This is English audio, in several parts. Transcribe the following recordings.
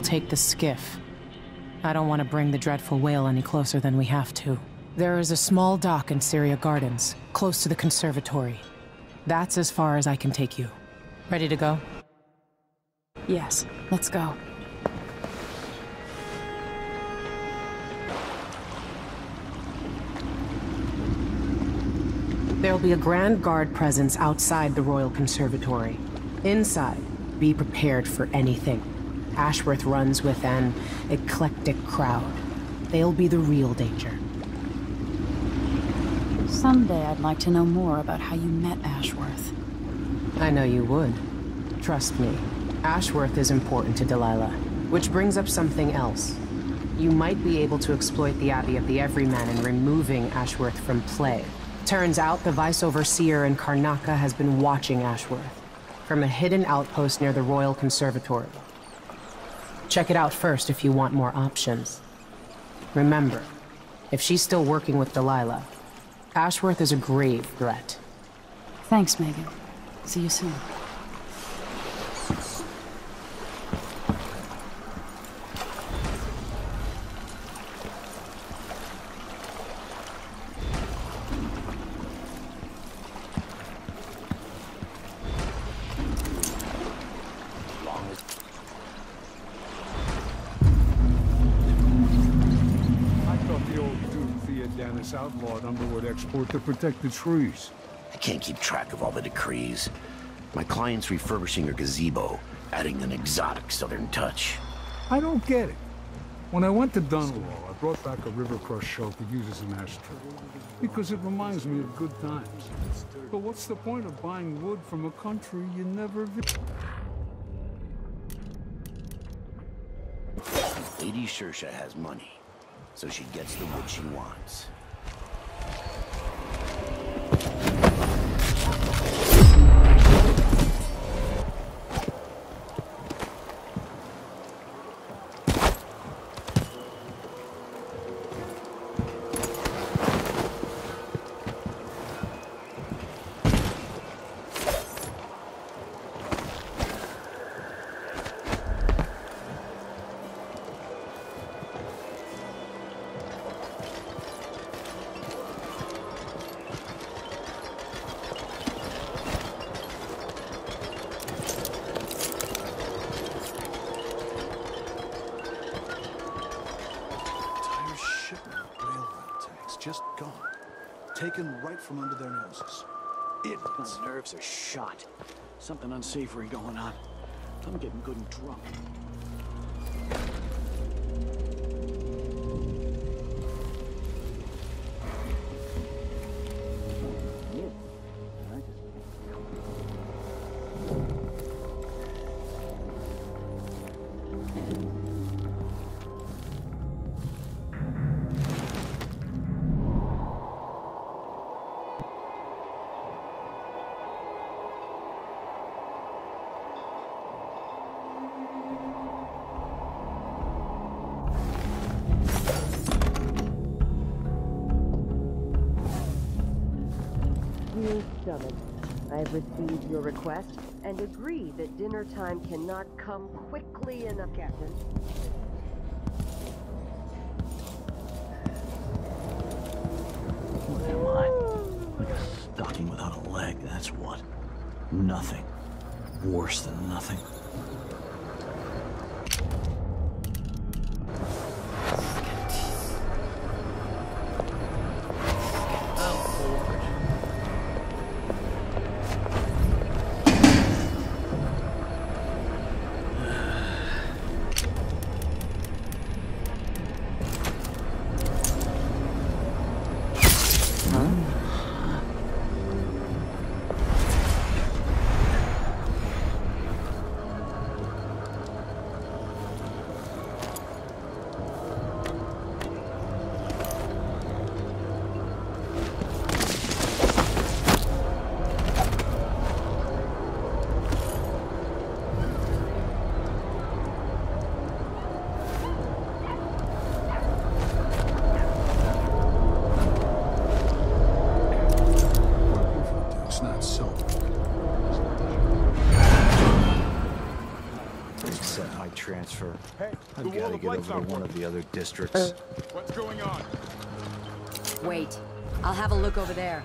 We'll take the skiff. I don't want to bring the dreadful whale any closer than we have to. There is a small dock in Syria Gardens, close to the conservatory. That's as far as I can take you. Ready to go? Yes, let's go. There'll be a Grand Guard presence outside the Royal Conservatory. Inside, be prepared for anything. Ashworth runs with an eclectic crowd. They'll be the real danger. Someday I'd like to know more about how you met Ashworth. I know you would. Trust me. Ashworth is important to Delilah. Which brings up something else. You might be able to exploit the Abbey of the Everyman in removing Ashworth from play. Turns out the Vice Overseer in Karnaca has been watching Ashworth from a hidden outpost near the Royal Conservatory. Check it out first if you want more options. Remember, if she's still working with Delilah, Ashworth is a grave threat. Thanks, Megan. See you soon. Theodanis outlawed Underwood export to protect the trees. I can't keep track of all the decrees. My client's refurbishing her gazebo, adding an exotic southern touch. I don't get it. When I went to Dunwall, I brought back a river krust shell to use as an ashtray. Because it reminds me of good times. But what's the point of buying wood from a country you never visited? Lady Shersha has money, so she gets the wood she wants. Taken right from under their noses. Idiots. My nerves are shot. Something unsavory going on. I'm getting good and drunk. Stomach, I've received your request and agree that dinner time cannot come quickly enough, Captain. What am I? Like a stocking without a leg, that's what. Nothing. Worse than nothing. Over to one of the other districts. What's going on? Wait. I'll have a look over there.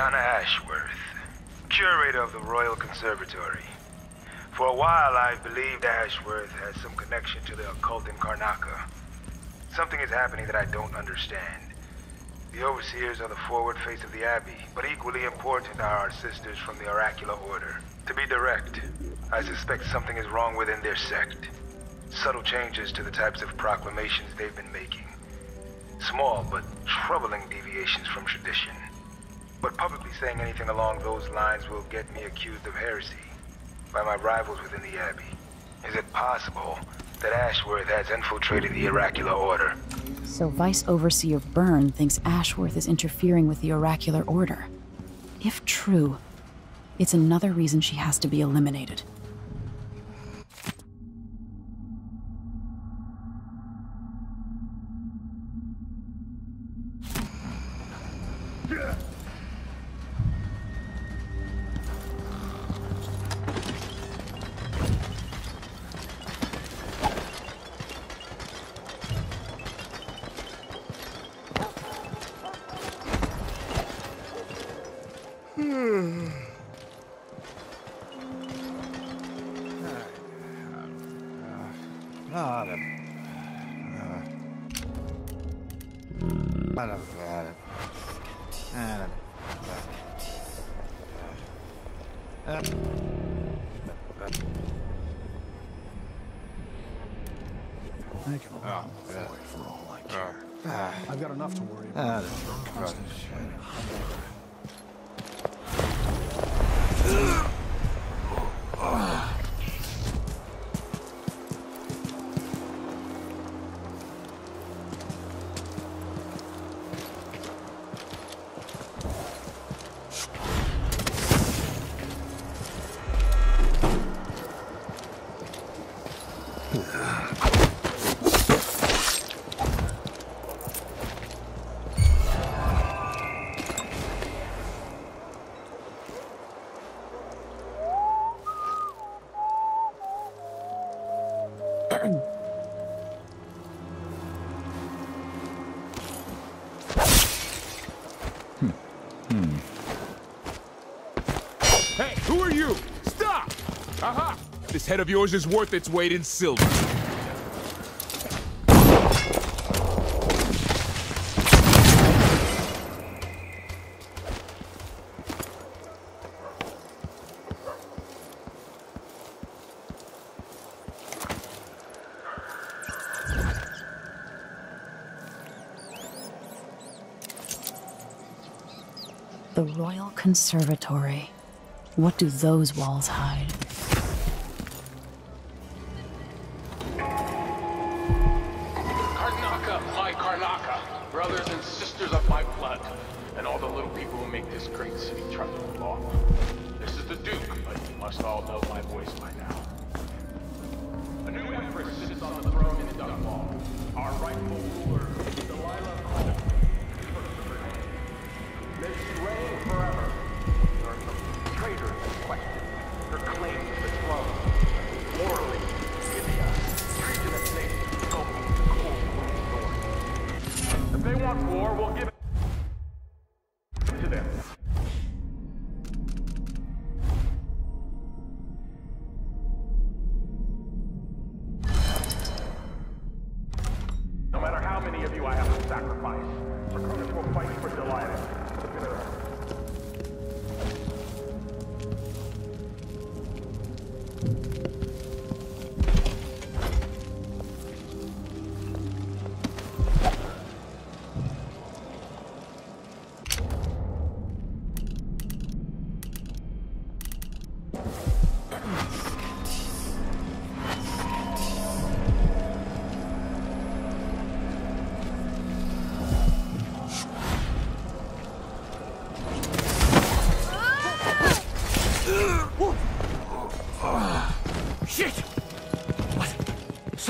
Brianna Ashworth, curator of the Royal Conservatory. For a while, I've believed Ashworth has some connection to the occult in Karnaca. Something is happening that I don't understand. The overseers are the forward face of the Abbey, but equally important are our sisters from the Oracular Order. To be direct, I suspect something is wrong within their sect. Subtle changes to the types of proclamations they've been making. Small but troubling deviations from tradition. But publicly saying anything along those lines will get me accused of heresy by my rivals within the Abbey. Is it possible that Ashworth has infiltrated the Oracular Order? So Vice Overseer Byrne thinks Ashworth is interfering with the Oracular Order. If true, it's another reason she has to be eliminated. Enough to worry about. Constant head of yours is worth its weight in silver. The Royal Conservatory. What do those walls hide?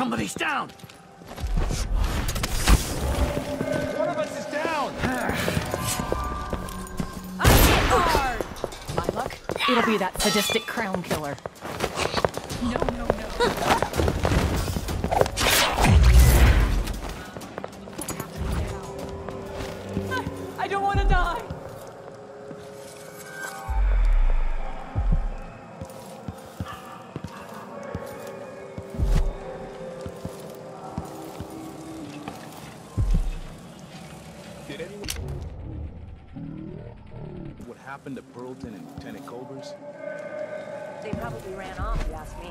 Somebody's down! One of us is down! hard! My luck, it'll be that sadistic crown killer. Probably ran off, you ask me.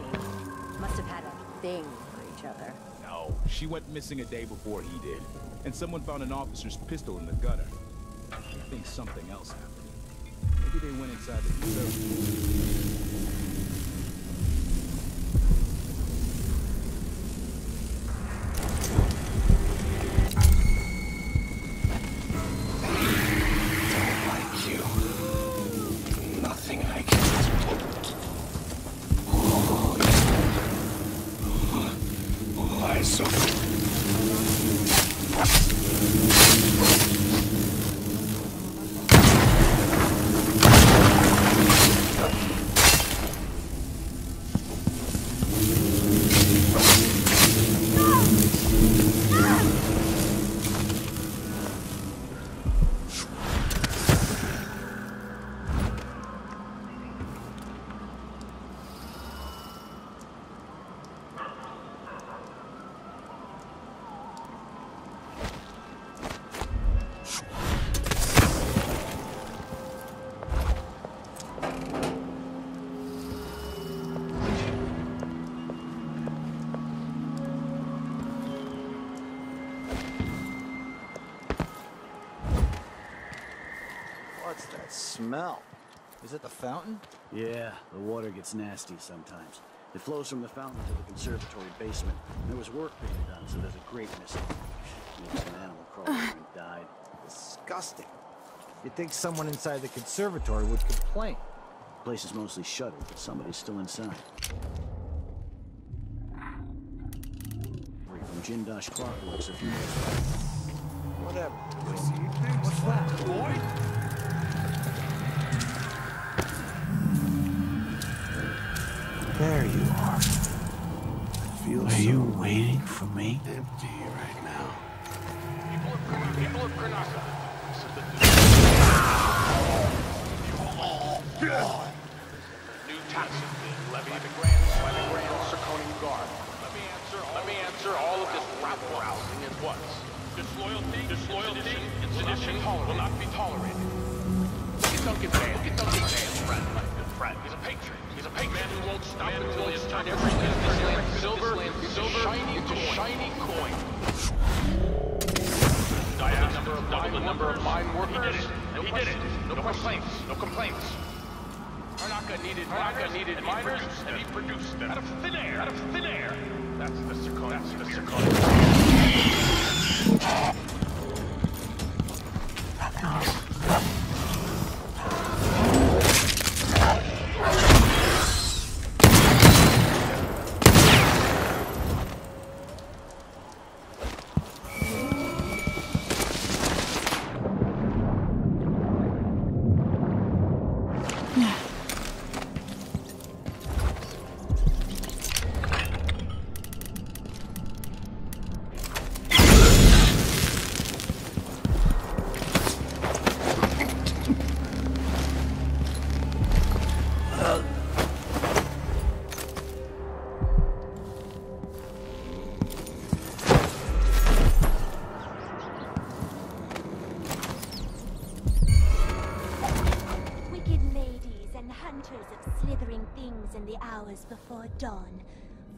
Must have had a thing for each other. No, she went missing a day before he did. And someone found an officer's pistol in the gutter. I think something else happened. Maybe they went inside the. Smell? Is it the fountain? Yeah, the water gets nasty sometimes. It flows from the fountain to the conservatory basement. There was work being done, so there's a great missing. Maybe some animal crawled in and died. Disgusting. You'd think someone inside the conservatory would complain. The place is mostly shuttered, but somebody's still inside. Right from Jindosh Clockworks a few days back. Whatever. What's that, boy? There you are. Are you waiting for me? Empty right now. People of Karnaca, this is the new taxes being levied the grants by the Grand Serkonan Guard. Let me answer. Let me answer all of this rabble rousing at once. Disloyalty, disloyalty, and sedition will not be tolerated. Look at Duncan Van. Look at Duncan Van, friend, my good friend. He's a patriot. He's a patriot. Man who won't stop until he's has turned every business land silver, silver, shiny, into shiny coin. I asked number of double the number of mine workers. He did it. No he did it. No, complaints. No complaints. Karnaca needed Karnaca needed miners, and he produced them out of thin air. Out of thin air. That's the Serkonan. That's the Serkonan. Wicked before dawn,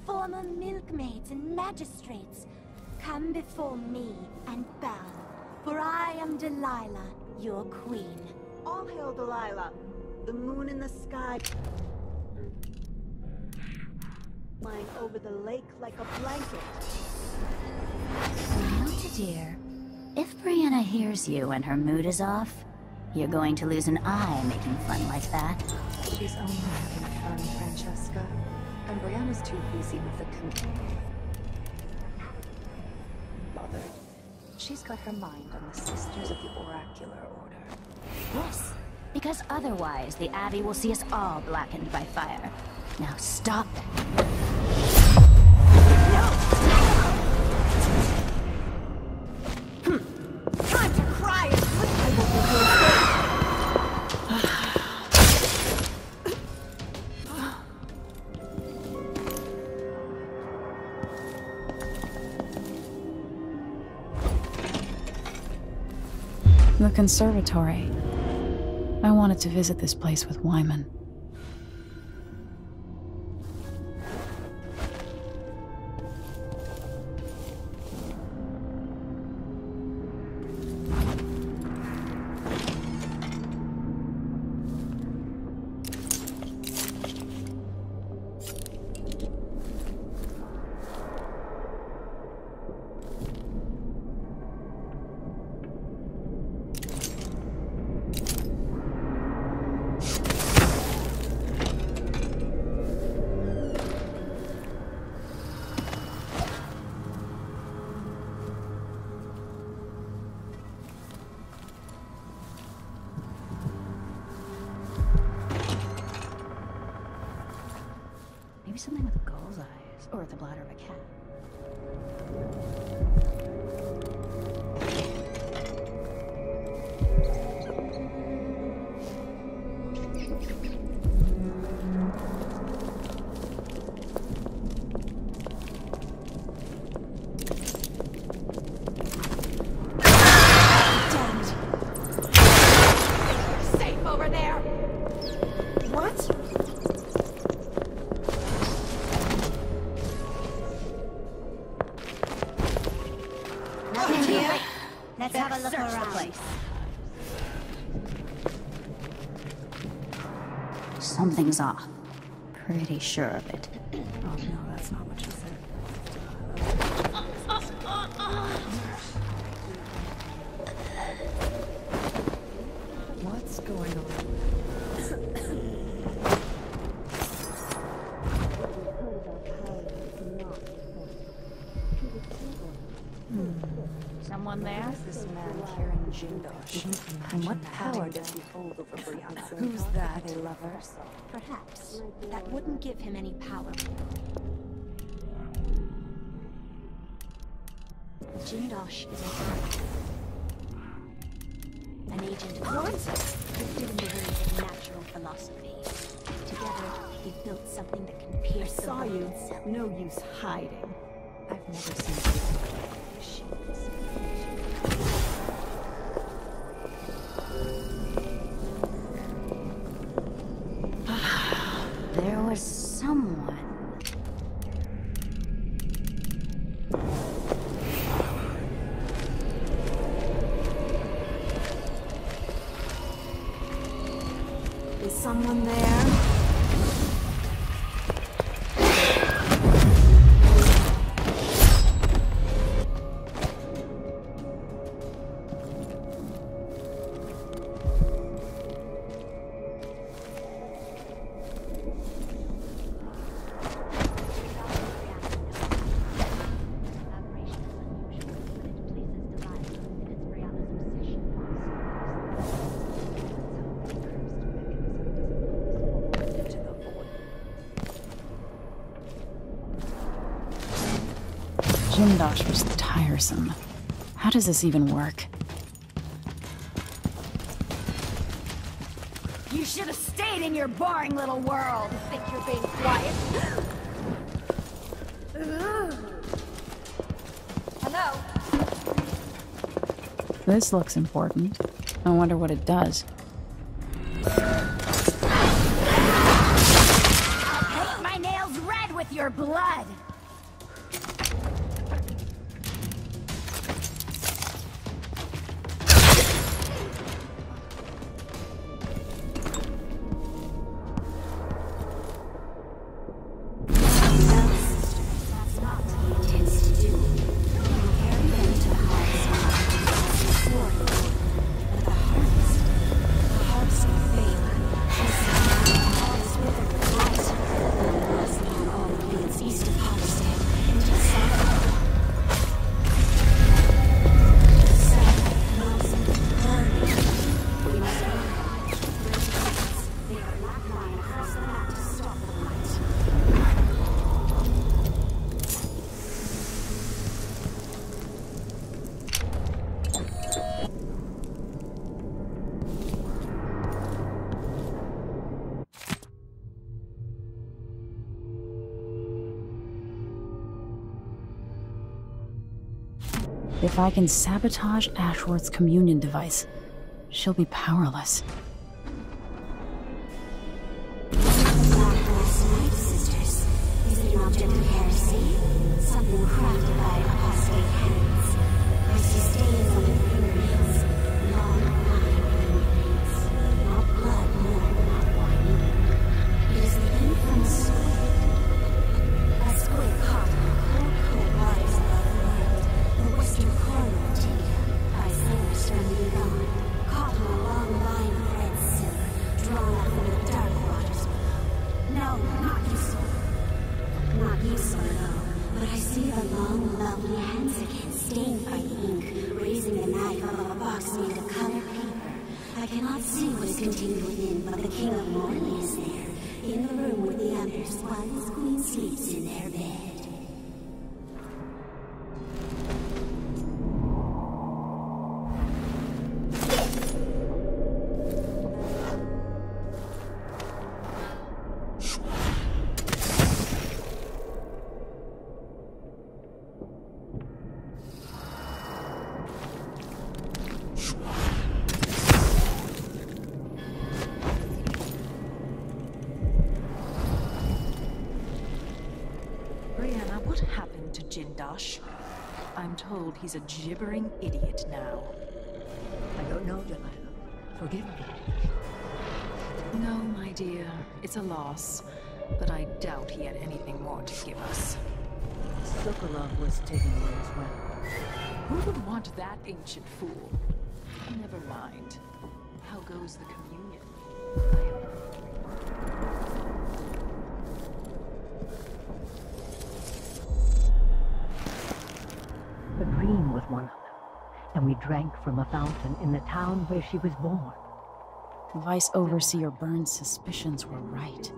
former milkmaids and magistrates, come before me and bow, for I am Delilah, your queen. All hail Delilah, the moon in the sky. Lying over the lake like a blanket. Now, dear, if Brianna hears you and her mood is off, you're going to lose an eye making fun like that. She's only having fun, Francesca. And Brianna's too busy with the com- Bothered. She's got her mind on the Sisters of the Oracular Order. Yes, because otherwise the Abbey will see us all blackened by fire. Now stop that. The conservatory. I wanted to visit this place with Wyman. Pretty sure of it. Oh no, that's not what she that? Are they lovers? Perhaps. That wouldn't give him any power. Jindosh is a. An agent of what? Gifted in the ways of natural philosophy. Together, we built something that can pierce the Saw you. world's No use hiding. I've never seen Jindosh was tiresome. How does this even work? You should have stayed in your boring little world. Think you're being quiet? Hello? This looks important. I wonder what it does. If I can sabotage Ashworth's communion device, she'll be powerless. Happened to Jindosh? I'm told he's a gibbering idiot now. I don't know, Delilah. Forgive me. No, my dear, it's a loss. But I doubt he had anything more to give us. Sokolov was taken away as well. Who would want that ancient fool? Never mind. How goes the communion? Drank from a fountain in the town where she was born. Vice Overseer Byrne's suspicions were right.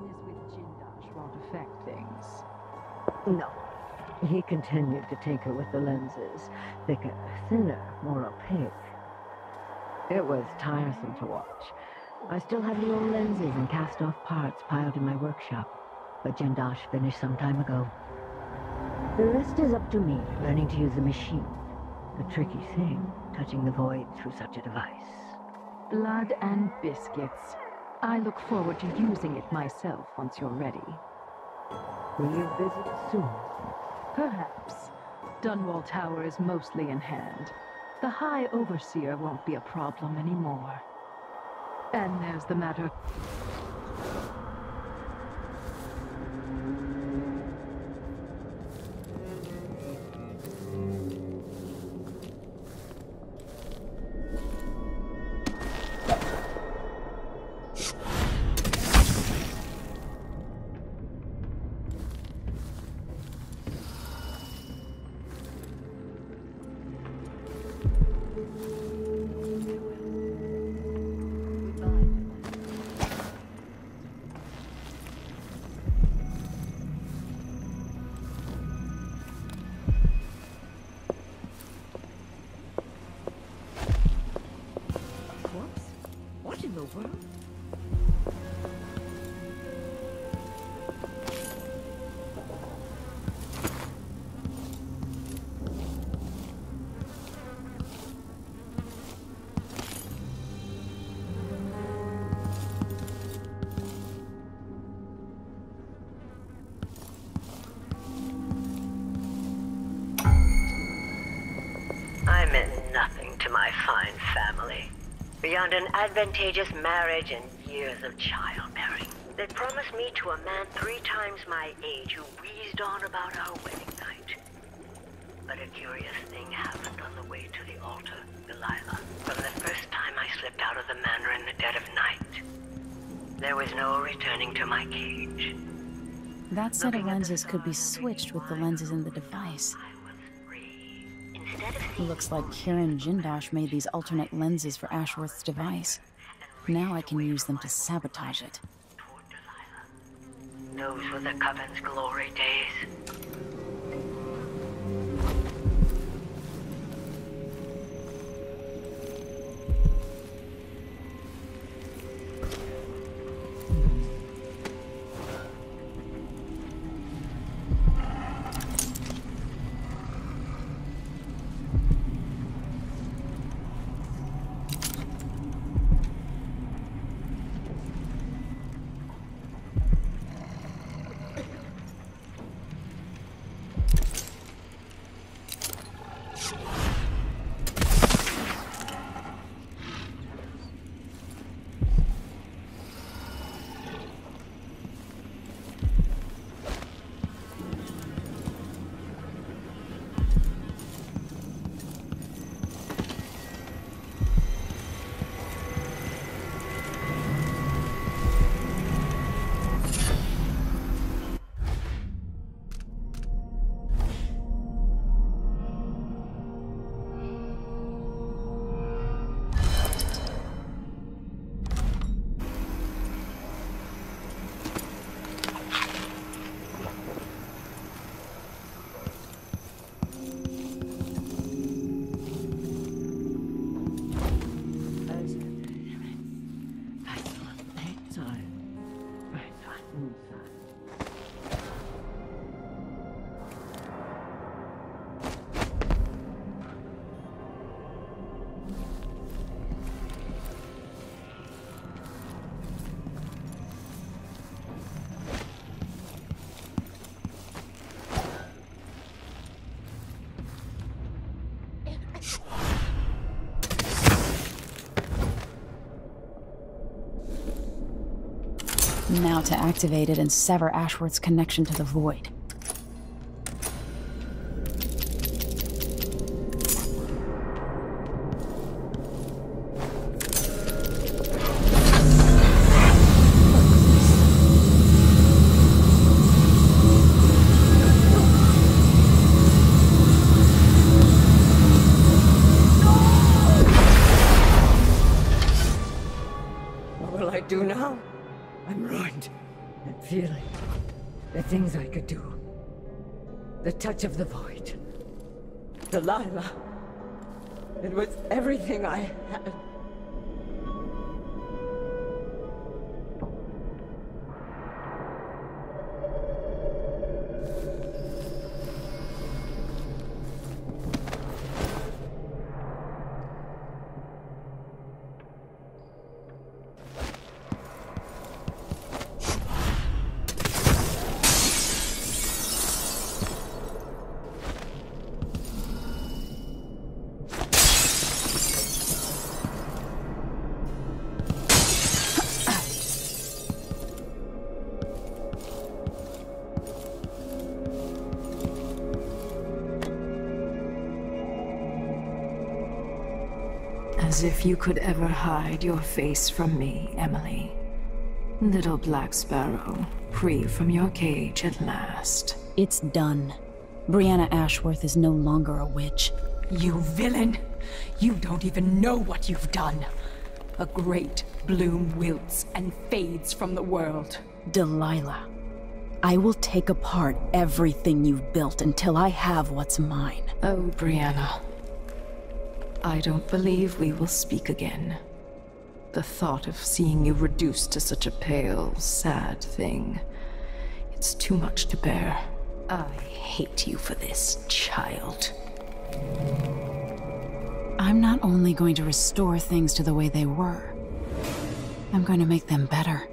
won't affect things. No. He continued to take her with the lenses, thicker, thinner, more opaque. It was tiresome to watch. I still have the old lenses and cast-off parts piled in my workshop, but Jindosh finished some time ago. The rest is up to me, learning to use the machine. A tricky thing, touching the void through such a device. Blood and biscuits. I look forward to using it myself once you're ready. Will you visit soon? Perhaps. Dunwall Tower is mostly in hand. The High Overseer won't be a problem anymore. And there's the matter... What in Beyond an advantageous marriage and years of childbearing. They promised me to a man three times my age who wheezed on about our wedding night. But a curious thing happened on the way to the altar, Delilah. From the first time I slipped out of the manor in the dead of night, there was no returning to my cage. That set of lenses could be switched with the lenses in the device. Looks like Kirin Jindosh made these alternate lenses for Ashworth's device. Now I can use them to sabotage it. Those were the Coven's glory days. Now to activate it and sever Ashworth's connection to the void. It was everything I had. As if you could ever hide your face from me, Emily. Little Black Sparrow, free from your cage at last. It's done. Brianna Ashworth is no longer a witch. You villain! You don't even know what you've done. A great bloom wilts and fades from the world. Delilah. I will take apart everything you've built until I have what's mine. Oh, Brianna. I don't believe we will speak again. The thought of seeing you reduced to such a pale, sad thing. It's too much to bear. I hate you for this, child. I'm not only going to restore things to the way they were, I'm going to make them better.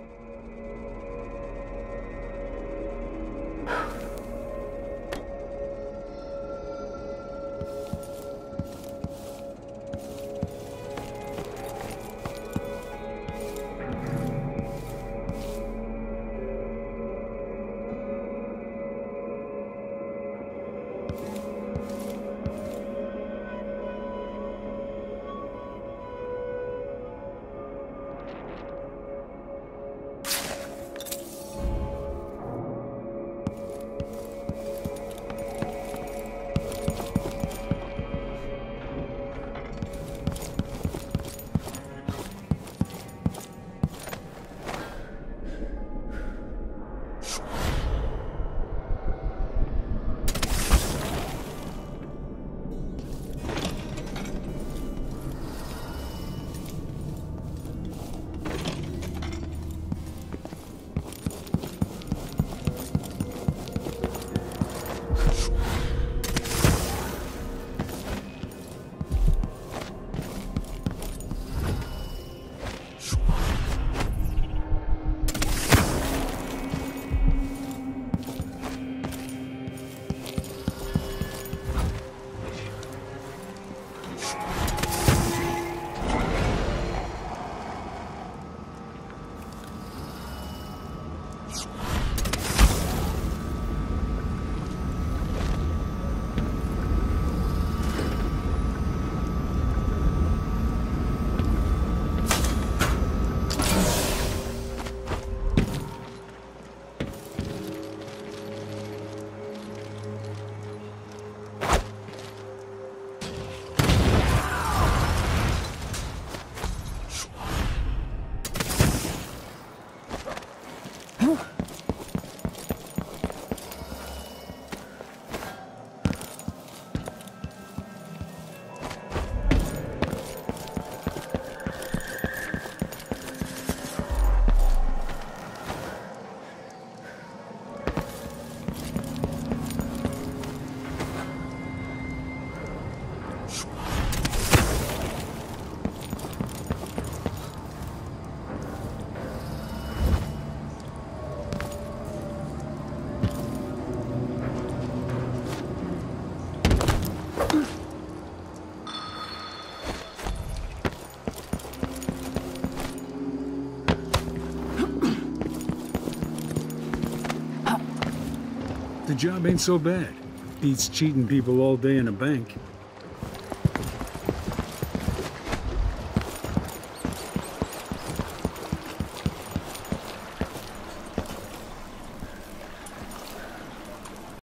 carro. Job ain't so bad. Beats cheating people all day in a bank.